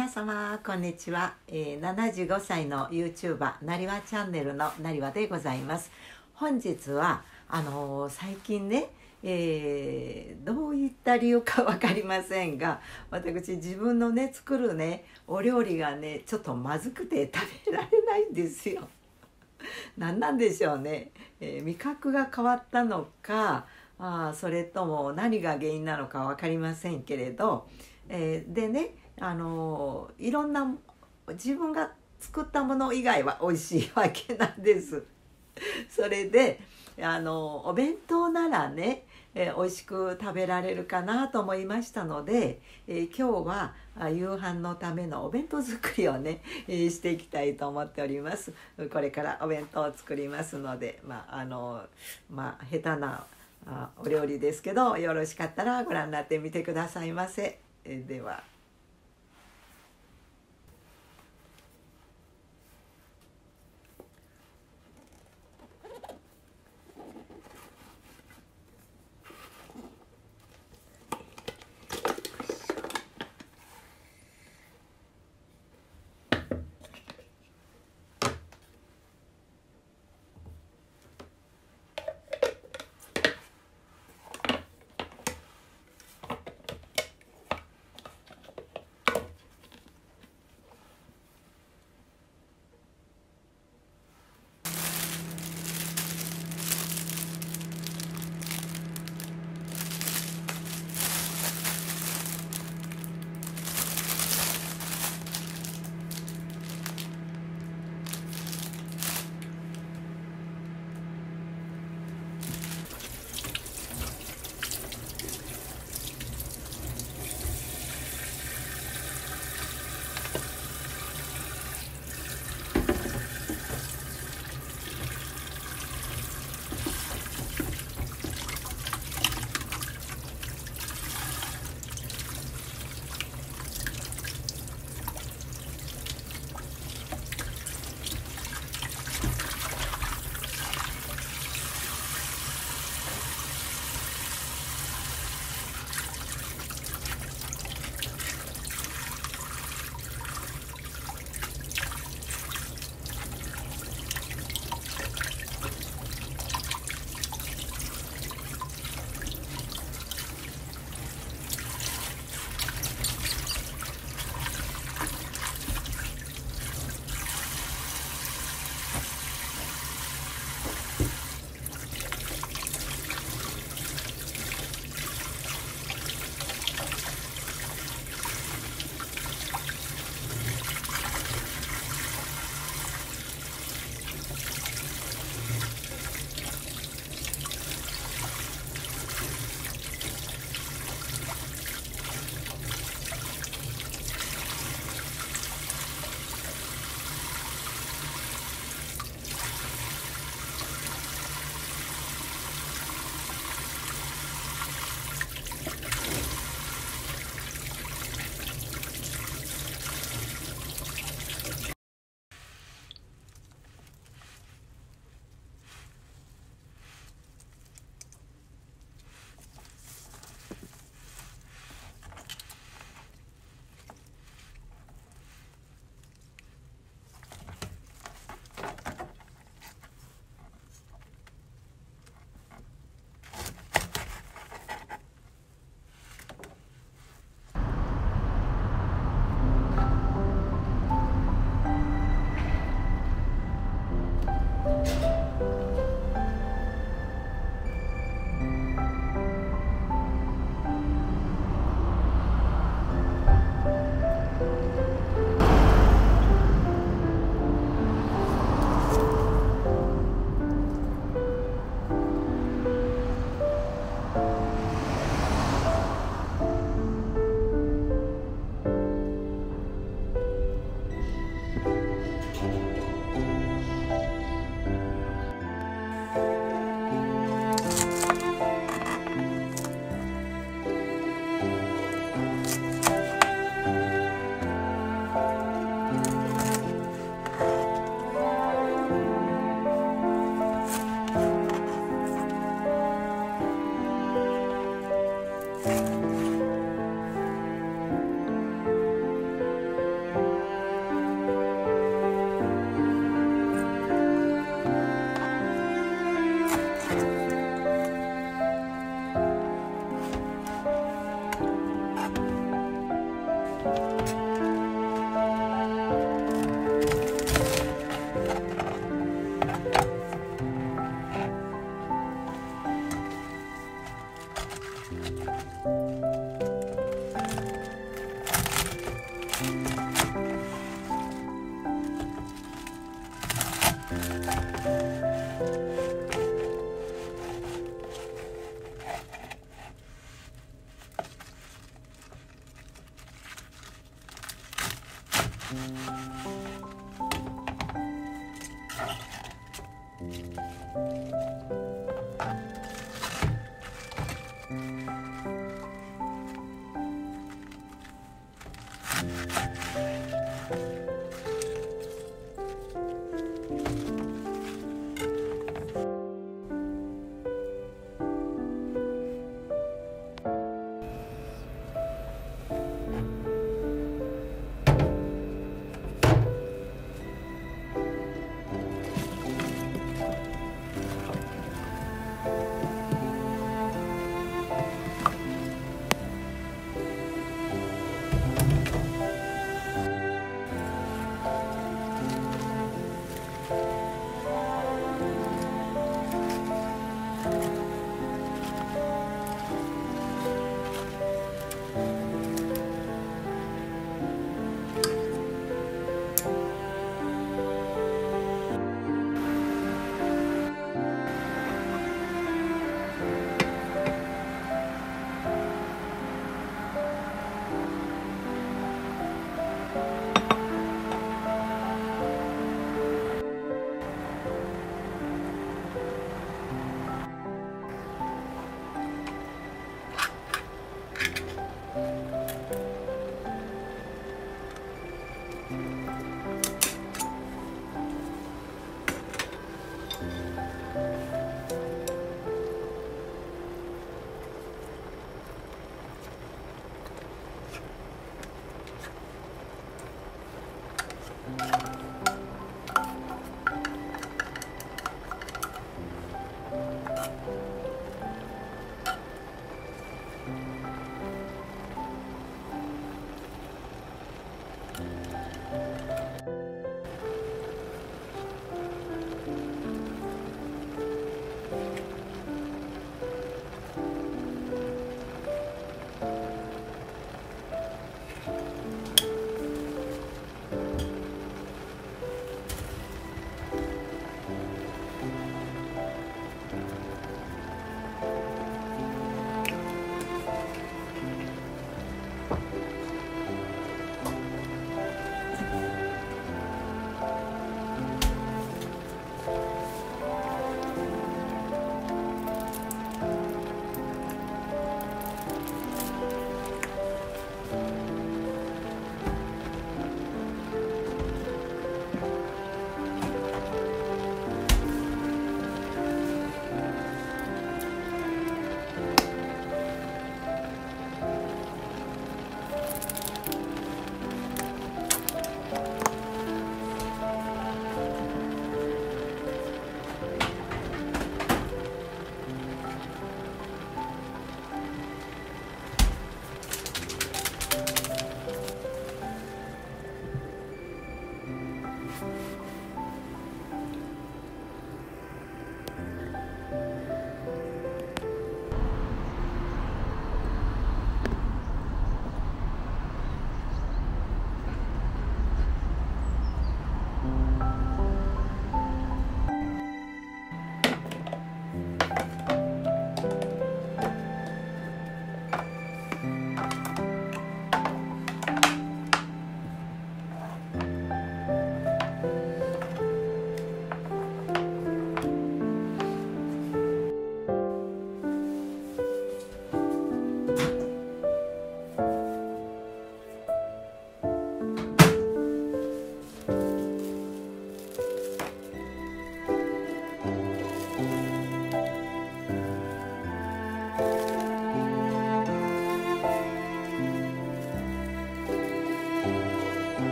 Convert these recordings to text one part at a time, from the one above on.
皆様こんにちは、えー、75歳の YouTuber なりわチャンネルのなりわでございます。本日はあのー、最近ねえー、どういった理由か分かりませんが私自分のね作るねお料理がねちょっとまずくて食べられないんですよ。何なんでしょうね、えー、味覚が変わったのかあそれとも何が原因なのか分かりませんけれど、えー、でねあのいろんな自分が作ったもの以外は美味しいわけなんです。それであのお弁当ならね、えー、美味しく食べられるかなと思いましたので、えー、今日は夕飯のためのお弁当作りをね、えー、していきたいと思っておりますこれからお弁当を作りますのでまああのまあ下手なあお料理ですけどよろしかったらご覧になってみてくださいませ、では。は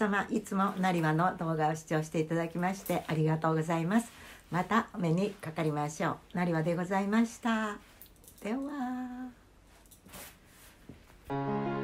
様いつもなりわの動画を視聴していただきましてありがとうございます。またお目にかかりましょう。なりわでございました。では。